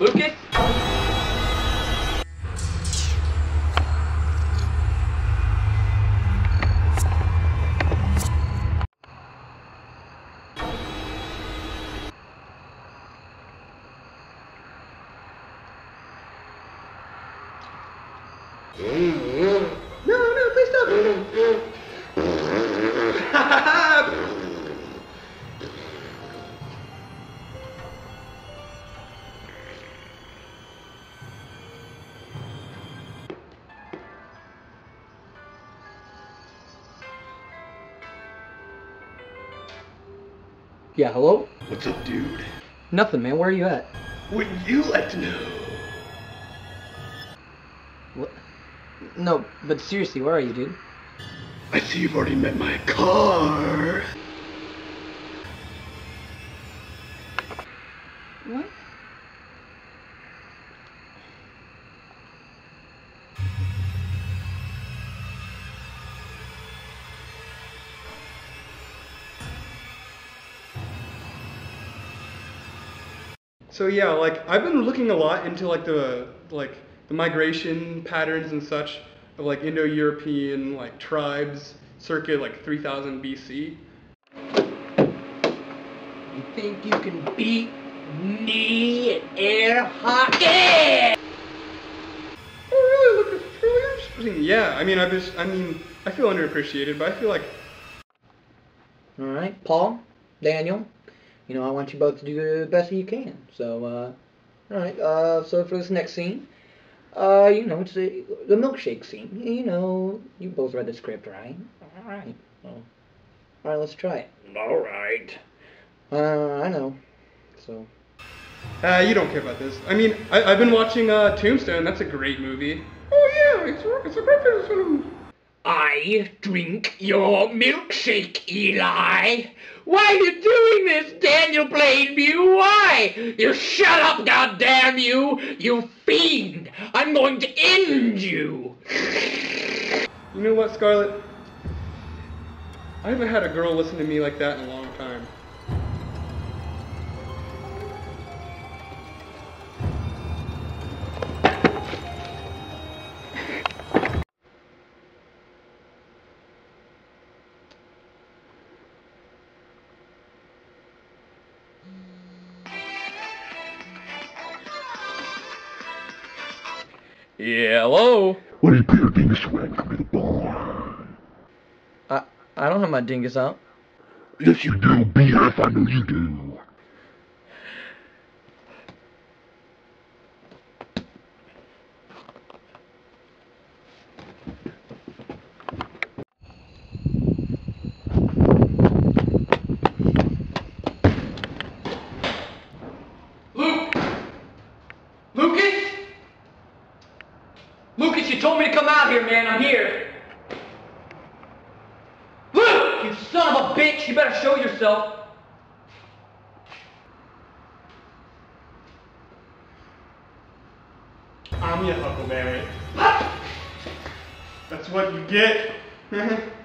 Lucas? No, no, please stop. Yeah, hello? What's up, dude? Nothing, man. Where are you at? Wouldn't you like to know? What? No, but seriously, where are you, dude? I see you've already met my car. What? So yeah, like I've been looking a lot into like the like the migration patterns and such of like Indo-European like tribes circa like 3000 BC. You think you can beat me at air hockey? Oh really? Look, it's really interesting. Yeah, I mean I just I mean I feel underappreciated, but I feel like All right, Paul, Daniel, you know I want you both to do the best that you can. So, uh, all right. Uh, so for this next scene, uh, you know it's a, the milkshake scene. You know, you both read the script, right? All right. Well, all right. Let's try it. All right. Uh, I know. So. uh, you don't care about this. I mean I, I've been watching uh, Tombstone. That's a great movie. Oh yeah, it's a- it's a great film. I drink your milkshake, Eli. Why are you doing this, Daniel Plainview? Why? You shut up, goddamn you! You fiend! I'm going to end you! You know what, Scarlett? I haven't had a girl listen to me like that in a long time. Yeah, hello? What is Peter Dingus when come to the bar? I, I don't have my dingus out. Yes, you do, BF. I know you do. Luke! Lucas? Lucas, you told me to come out here, man. I'm here. Luke! You son of a bitch! You better show yourself. I'm your Huckleberry. That's what you get.